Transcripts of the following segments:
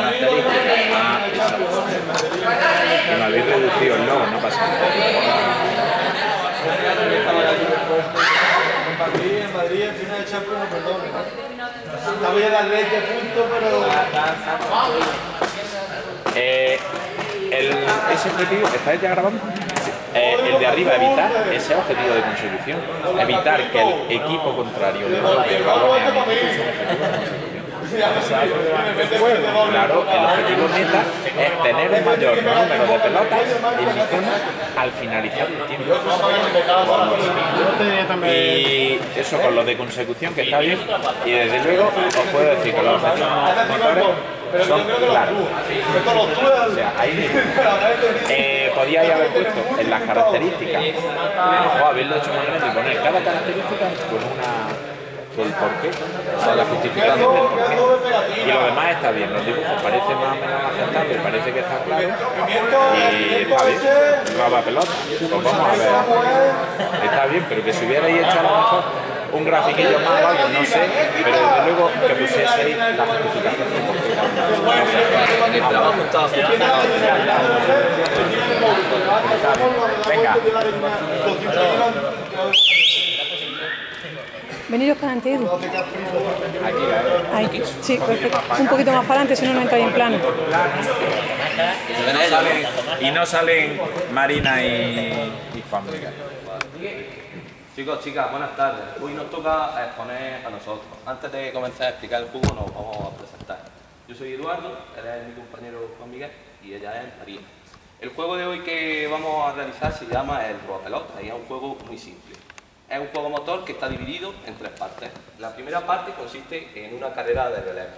características. Me habéis reducido el logo, no pasa nada. En Madrid, en Madrid, al final el Champions no perdona. Está bien dar 20 puntos, pero... El, ese objetivo, ¿estáis ya grabando? Eh, el de arriba, evitar ese objetivo de consecución. Evitar que el equipo contrario Claro, el objetivo meta es tener un mayor número de pelotas en mi zona al finalizar el tiempo. Y eso con lo de consecución que está bien. Y desde luego os puedo decir que los objetivos motores son claros. O sea, ahí eh, podíais haber puesto en las características, o haberlo hecho más grande y poner cada característica con una con el porqué, o sea, la justificación del porqué. Y lo demás está bien, los dibujos parece más o menos aceptable, parece que está claro y está bien, roba pelota. Pues vamos a ver, está bien, pero que si hubierais hecho a lo mejor un grafiquillo más o algo, no sé, pero desde luego que pusieseis la justificación del porqué. El trabajo Venga. Veniros para adelante, Edu. Aquí. Ahí. Sí, perfecto. Un poquito más para adelante, si no, no entráis en plano. Y no salen, y no salen Marina y, y Juan Miguel. Chicos, chicas, buenas tardes. Hoy nos toca exponer a nosotros. Antes de comenzar a explicar el juego, nos vamos a presentar. Yo soy Eduardo, él es mi compañero Juan Miguel y ella es María. El juego de hoy que vamos a realizar se llama el Pelota y es un juego muy simple. Es un juego motor que está dividido en tres partes. La primera parte consiste en una carrera de relevo,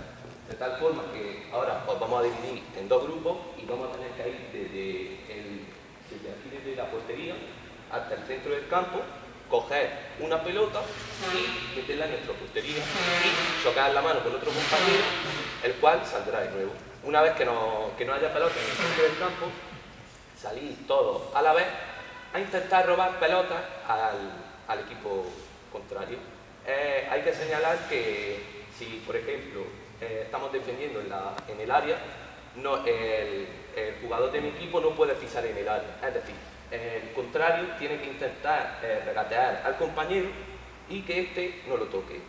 de tal forma que ahora os vamos a dividir en dos grupos y vamos a tener que ir desde, el, desde aquí, desde la portería, hasta el centro del campo, coger una pelota y meterla en nuestra portería y chocar la mano con otro compañero, el cual saldrá de nuevo. Una vez que no, que no haya pelota en el centro del campo, salir todos a la vez a intentar robar pelotas al, al equipo contrario. Eh, hay que señalar que si, por ejemplo, eh, estamos defendiendo en, la- en el área, no, el, el jugador de mi equipo no puede pisar en el área. Es decir, el contrario tiene que intentar eh, regatear al compañero y que éste no lo toque.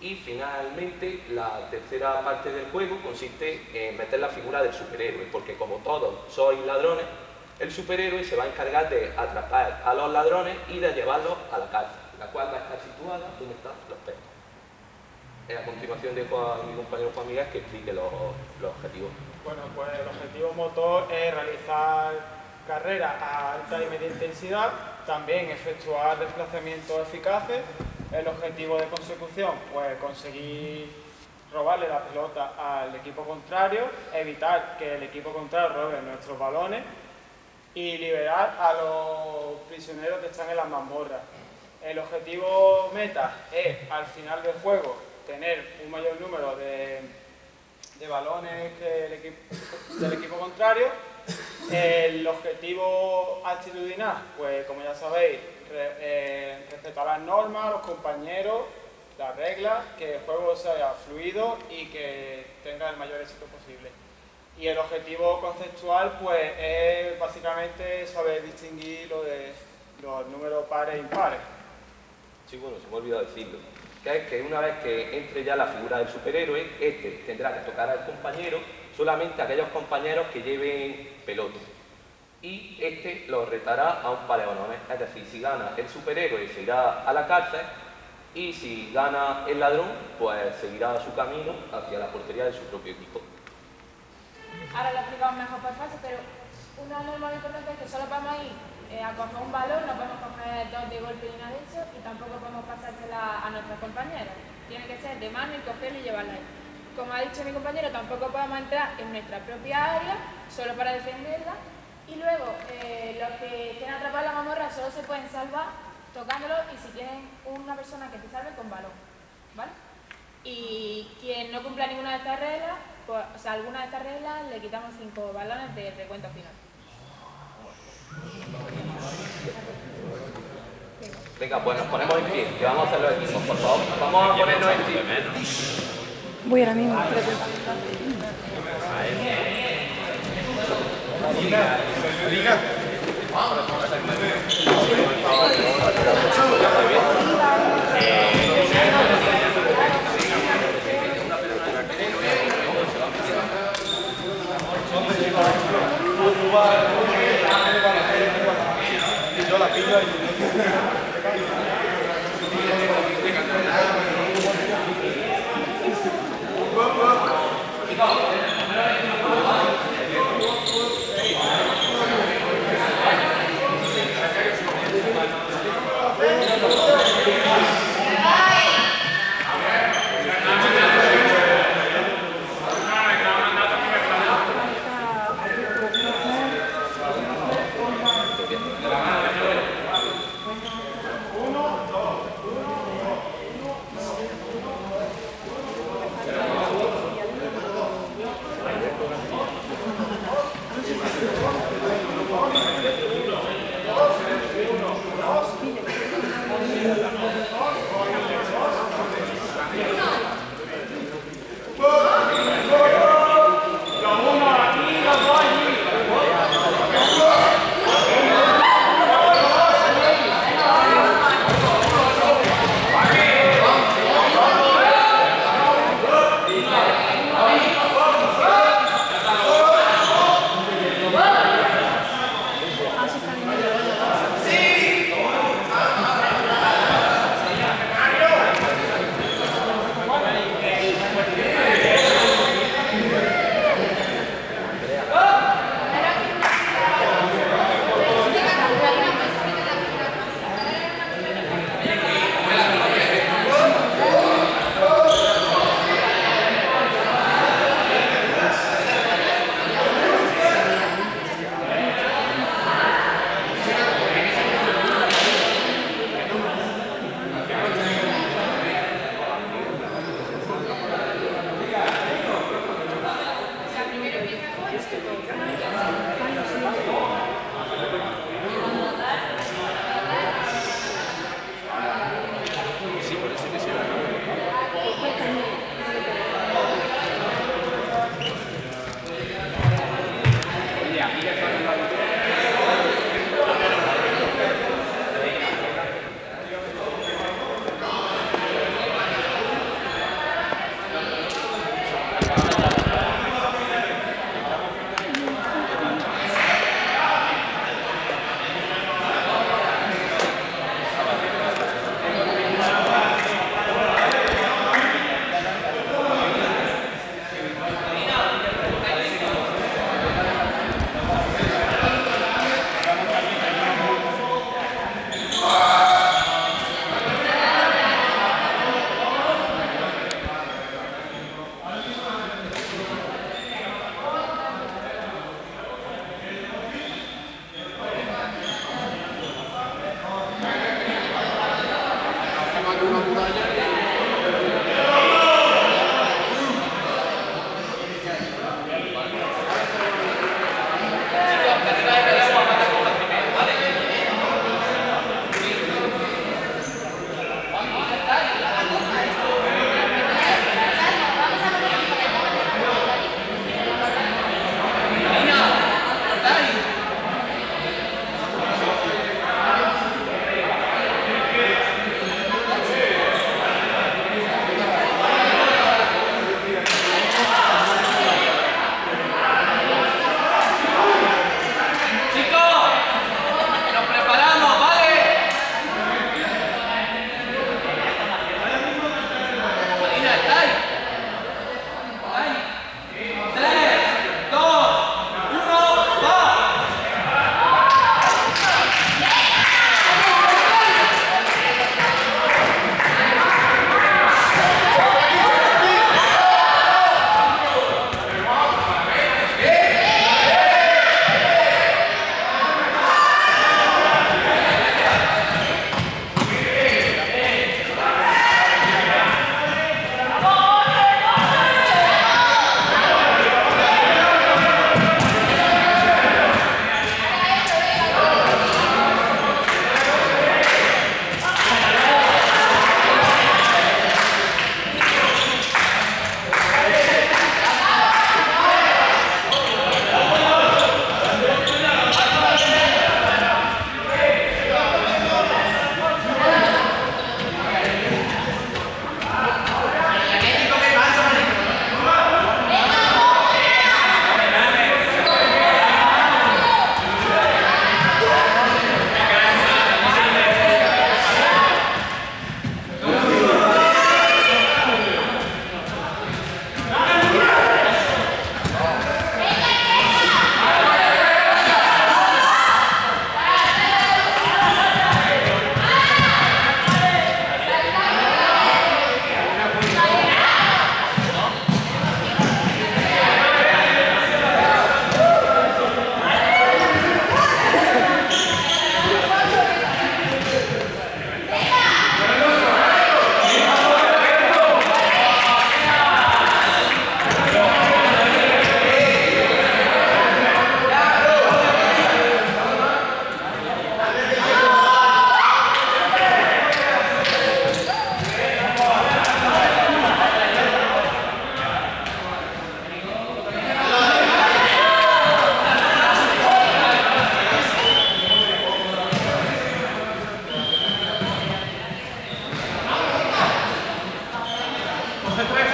Y finalmente, la tercera parte del juego consiste en meter la figura del superhéroe, porque como todos sois ladrones, el superhéroe se va a encargar de atrapar a los ladrones y de llevarlos a la cárcel, la cual va a estar situada donde están los. Eh, A continuación dejo a mi compañero Juan Miguel que explique los, los objetivos. Bueno, pues el objetivo motor es realizar carreras a alta y media intensidad, también efectuar desplazamientos eficaces. El objetivo de consecución, pues conseguir robarle la pelota al equipo contrario, evitar que el equipo contrario robe nuestros balones y liberar a los prisioneros que están en las mazmorras. El objetivo meta es, al final del juego, tener un mayor número de, de balones que el equipo, del equipo contrario. El objetivo actitudinal, pues como ya sabéis, eh, respetar las normas, los compañeros, las reglas, que el juego sea fluido y que tenga el mayor éxito posible. Y el objetivo conceptual, pues, es básicamente saber distinguir lo de los números pares e impares. Sí, bueno, se me ha olvidado decirlo. Que es que una vez que entre ya la figura del superhéroe, este tendrá que tocar al compañero solamente aquellos compañeros que lleven pelota. Y este lo retará a un balones. Es decir, si gana el superhéroe se irá a la cárcel y si gana el ladrón, pues seguirá su camino hacia la portería de su propio equipo. Ahora lo explicamos mejor por fase, pero una norma importante es que solo podemos ir eh, a coger un balón, no podemos coger dos de golpe ni nada eso, y tampoco podemos pasársela a nuestros compañeros. Tiene que ser de mano y cogerla y llevarla ahí. Como ha dicho mi compañero, tampoco podemos entrar en nuestra propia área solo para defenderla. Y luego, eh, los que estén atrapados la mamorra solo se pueden salvar tocándolo y si tienen una persona que te salve con balón. ¿Vale? Y quien no cumpla ninguna de estas reglas, por, o sea, alguna de estas reglas le quitamos 5 balones de recuento final. Venga, pues nos ponemos en pie, que vamos a hacer los equipos, por favor. Vamos a ponernos en pie. Voy ahora mismo, Venga, venga. Yo la pilla y... Gracias.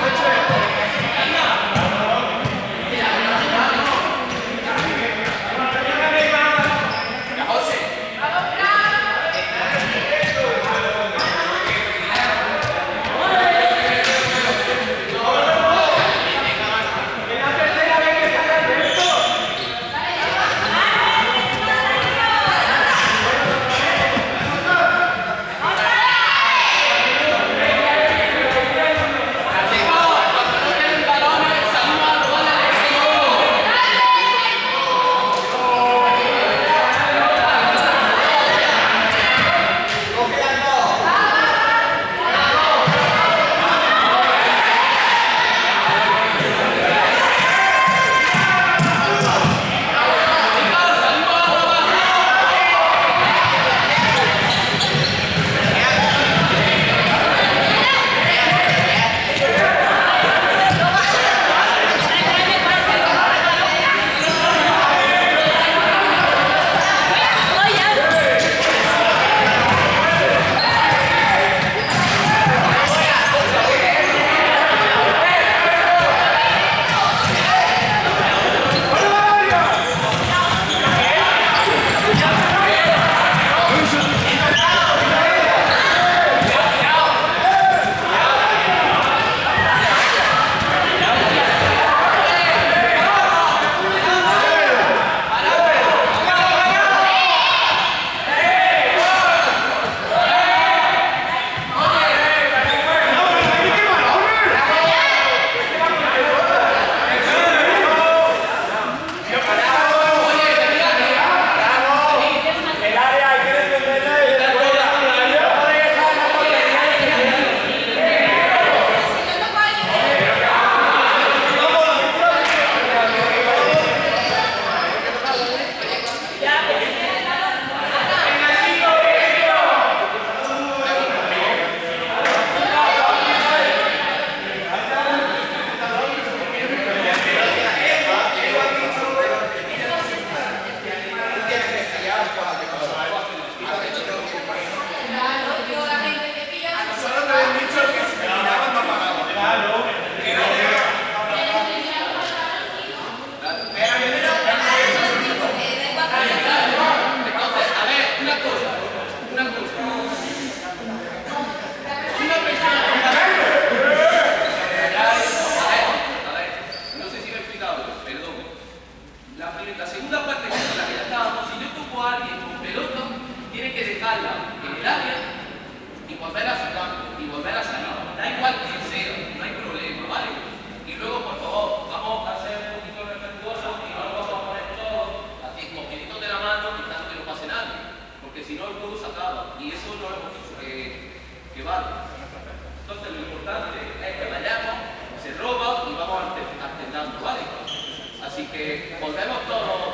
Así que volvemos todos.